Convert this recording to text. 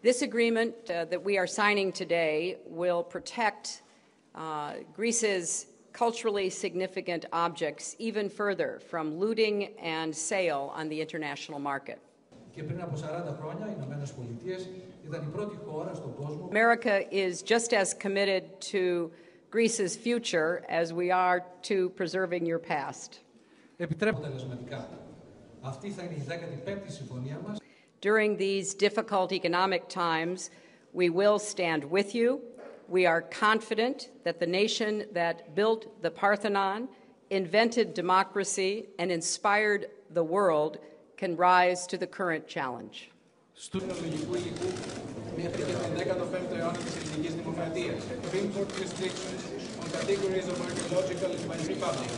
This agreement uh, that we are signing today will protect uh, Greece's culturally significant objects even further from looting and sale on the international market. America is just as committed to Greece's future as we are to preserving your past. επιτρέπουν αποτελεσματικά. Αυτή θα είναι η 15η συμφωνία μας During these difficult economic times, we will stand with you. We are confident that the nation that built the Parthenon, invented democracy, and inspired the world can rise to the current challenge. Στου λογικού υλικού μέχρι και τον 15ο αιώνα της ελληνικής δημοκρατίας. Import restrictions on categories of archaeological and Republic.